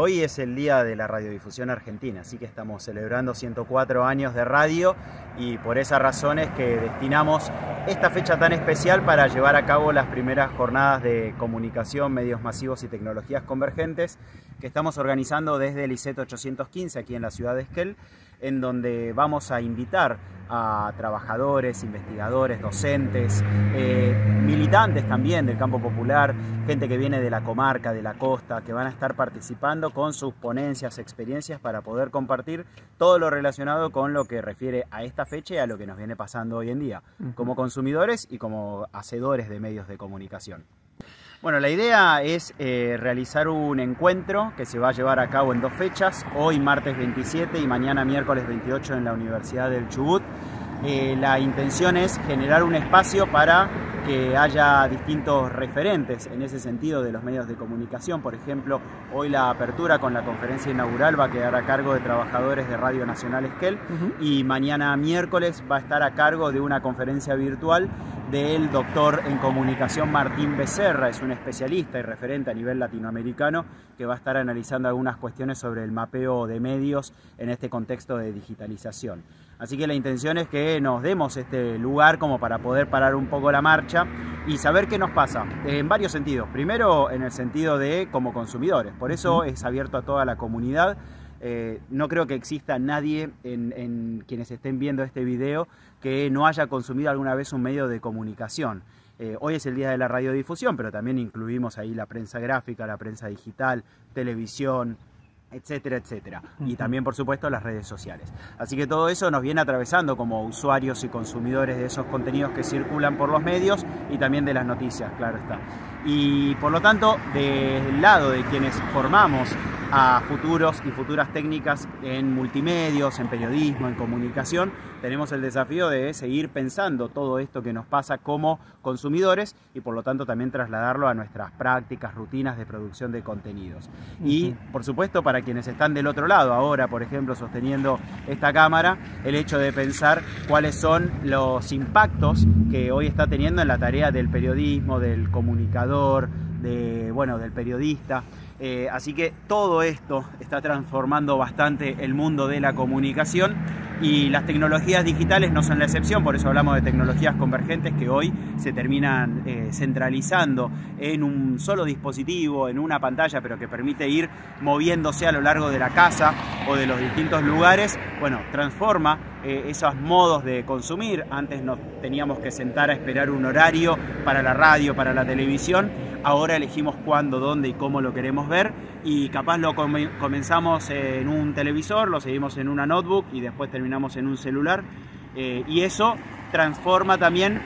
hoy es el día de la radiodifusión argentina, así que estamos celebrando 104 años de radio y por esa razón es que destinamos esta fecha tan especial para llevar a cabo las primeras jornadas de comunicación, medios masivos y tecnologías convergentes que estamos organizando desde el ICET 815 aquí en la ciudad de Esquel, en donde vamos a invitar a trabajadores, investigadores, docentes, eh, militantes también del campo popular, gente que viene de la comarca, de la costa, que van a estar participando con sus ponencias, experiencias para poder compartir todo lo relacionado con lo que refiere a esta fecha y a lo que nos viene pasando hoy en día, como consumidores y como hacedores de medios de comunicación. Bueno, la idea es eh, realizar un encuentro que se va a llevar a cabo en dos fechas, hoy martes 27 y mañana miércoles 28 en la Universidad del Chubut. Eh, la intención es generar un espacio para que haya distintos referentes en ese sentido de los medios de comunicación. Por ejemplo, hoy la apertura con la conferencia inaugural va a quedar a cargo de trabajadores de Radio Nacional Esquel y mañana miércoles va a estar a cargo de una conferencia virtual del doctor en comunicación Martín Becerra, es un especialista y referente a nivel latinoamericano que va a estar analizando algunas cuestiones sobre el mapeo de medios en este contexto de digitalización. Así que la intención es que nos demos este lugar como para poder parar un poco la marcha y saber qué nos pasa en varios sentidos. Primero en el sentido de como consumidores, por eso es abierto a toda la comunidad. Eh, no creo que exista nadie en, quienes estén viendo este video que no haya consumido alguna vez un medio de comunicación. Eh, hoy es el día de la radiodifusión, pero también incluimos ahí la prensa gráfica, la prensa digital, televisión, etcétera, etcétera. Y también, por supuesto, las redes sociales. Así que todo eso nos viene atravesando como usuarios y consumidores de esos contenidos que circulan por los medios y también de las noticias, claro está. Y por lo tanto, del lado de quienes formamos a futuros y futuras técnicas en multimedios, en periodismo, en comunicación, tenemos el desafío de seguir pensando todo esto que nos pasa como consumidores y por lo tanto también trasladarlo a nuestras prácticas, rutinas de producción de contenidos. Y por supuesto para quienes están del otro lado, ahora por ejemplo sosteniendo esta cámara, el hecho de pensar cuáles son los impactos que hoy está teniendo en la tarea del periodismo, del comunicador, de, bueno, del periodista. Eh, así que todo esto está transformando bastante el mundo de la comunicación y las tecnologías digitales no son la excepción, por eso hablamos de tecnologías convergentes que hoy se terminan eh, centralizando en un solo dispositivo, en una pantalla, pero que permite ir moviéndose a lo largo de la casa o de los distintos lugares. Bueno, transforma eh, esos modos de consumir. Antes nos teníamos que sentar a esperar un horario para la radio, para la televisión. Ahora elegimos cuándo, dónde y cómo lo queremos ver y capaz lo comenzamos en un televisor, lo seguimos en una notebook y después terminamos en un celular. Eh, y eso transforma también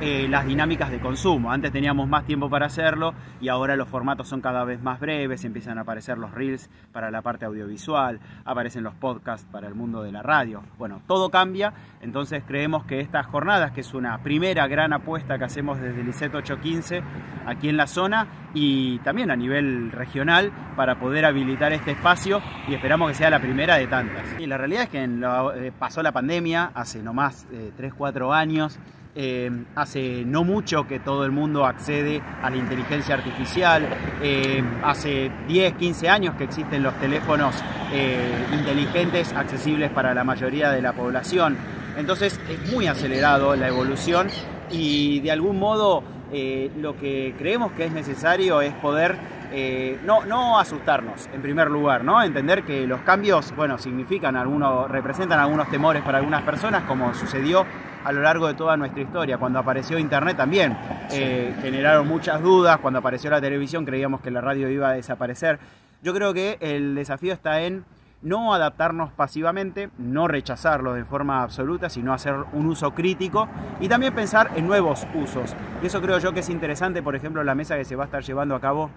eh, las dinámicas de consumo. Antes teníamos más tiempo para hacerlo y ahora los formatos son cada vez más breves, empiezan a aparecer los reels para la parte audiovisual, aparecen los podcasts para el mundo de la radio. Bueno, todo cambia, entonces creemos que estas jornadas, que es una primera gran apuesta que hacemos desde el ICET 815 aquí en la zona y también a nivel regional para poder habilitar este espacio y esperamos que sea la primera de tantas. Y la realidad es que eh, pasó la pandemia hace no más 3, 4 años eh, hace no mucho que todo el mundo accede a la inteligencia artificial. Eh, hace 10, 15 años que existen los teléfonos eh, inteligentes accesibles para la mayoría de la población. Entonces es muy acelerado la evolución y de algún modo lo que creemos que es necesario es poder no, no asustarnos, en primer lugar, ¿no? Entender que los cambios, bueno, significan algunos, representan algunos temores para algunas personas, como sucedió a lo largo de toda nuestra historia. Cuando apareció Internet también eh, generaron muchas dudas, cuando apareció la televisión creíamos que la radio iba a desaparecer. Yo creo que el desafío está en no adaptarnos pasivamente, no rechazarlo de forma absoluta, sino hacer un uso crítico y también pensar en nuevos usos. Y eso creo yo que es interesante, por ejemplo, la mesa que se va a estar llevando a cabo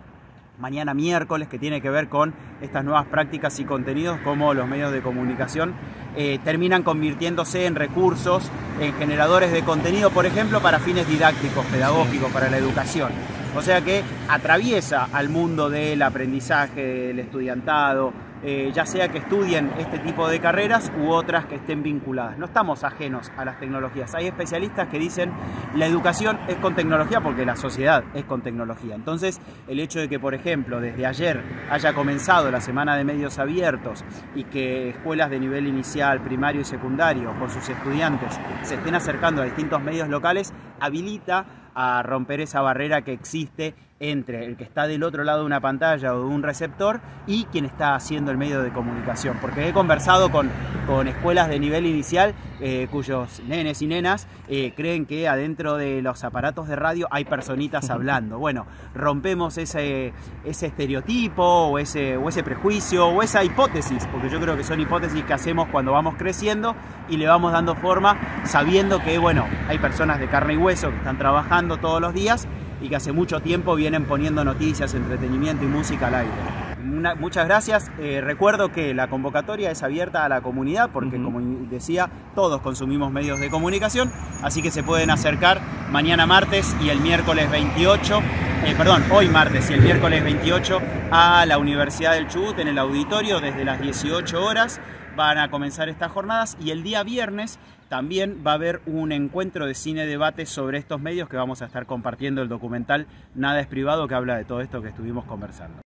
mañana miércoles que tiene que ver con estas nuevas prácticas y contenidos como los medios de comunicación eh, terminan convirtiéndose en recursos, en generadores de contenido, por ejemplo, para fines didácticos, pedagógicos, para la educación. O sea que atraviesa al mundo del aprendizaje, del estudiantado, eh, ya sea que estudien este tipo de carreras u otras que estén vinculadas. No estamos ajenos a las tecnologías. Hay especialistas que dicen la educación es con tecnología porque la sociedad es con tecnología. Entonces, el hecho de que, por ejemplo, desde ayer haya comenzado la semana de medios abiertos y que escuelas de nivel inicial, primario y secundario con sus estudiantes se estén acercando a distintos medios locales, habilita a romper esa barrera que existe entre el que está del otro lado de una pantalla o de un receptor y quien está haciendo el medio de comunicación. Porque he conversado con, con escuelas de nivel inicial eh, cuyos nenes y nenas eh, creen que adentro de los aparatos de radio hay personitas hablando. Bueno, rompemos ese, ese estereotipo o ese, o ese prejuicio o esa hipótesis, porque yo creo que son hipótesis que hacemos cuando vamos creciendo y le vamos dando forma sabiendo que, bueno, hay personas de carne y hueso que están trabajando todos los días y que hace mucho tiempo vienen poniendo noticias, entretenimiento y música al aire. muchas gracias. Eh, recuerdo que la convocatoria es abierta a la comunidad porque, como decía, todos consumimos medios de comunicación, así que se pueden acercar mañana martes y el miércoles 28, eh, perdón, hoy martes y el miércoles 28 a la Universidad del Chubut en el auditorio desde las 18 horas van a comenzar estas jornadas y el día viernes también va a haber un encuentro de cine debate sobre estos medios que vamos a estar compartiendo el documental Nada es privado que habla de todo esto que estuvimos conversando.